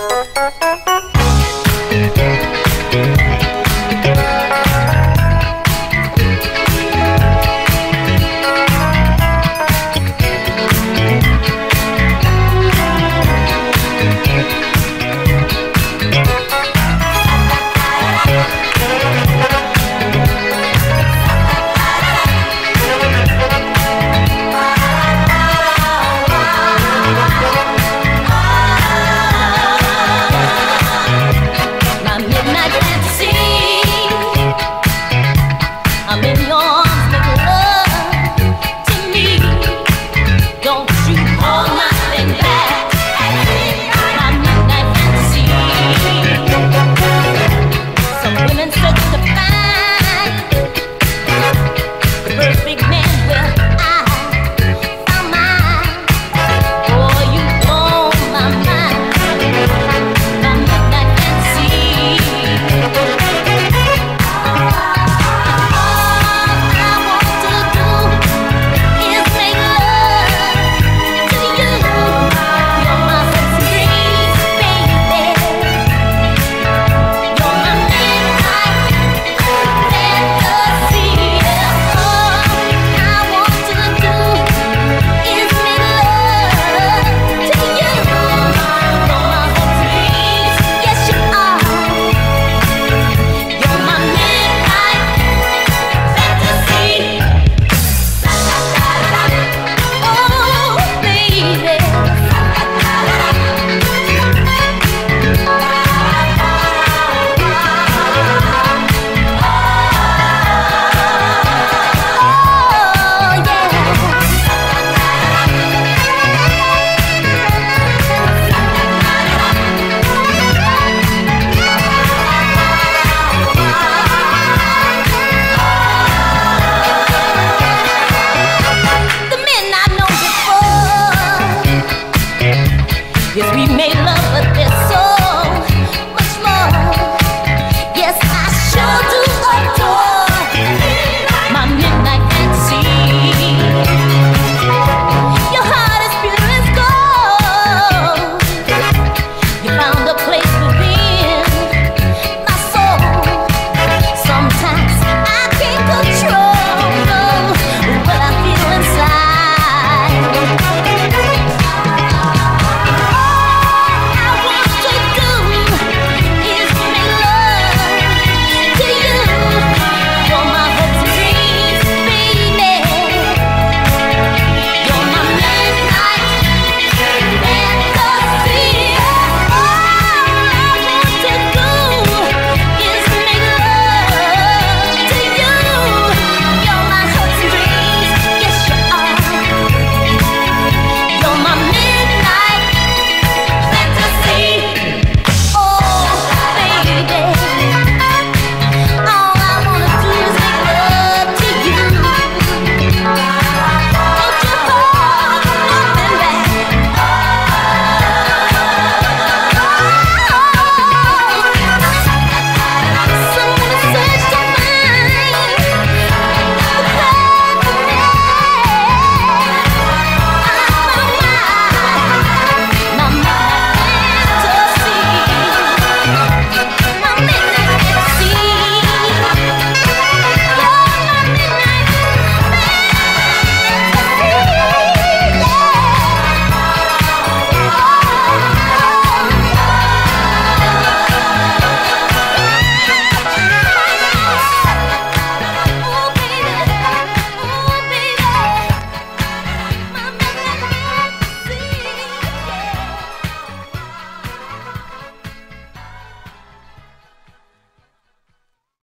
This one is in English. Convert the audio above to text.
you